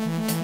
Bye.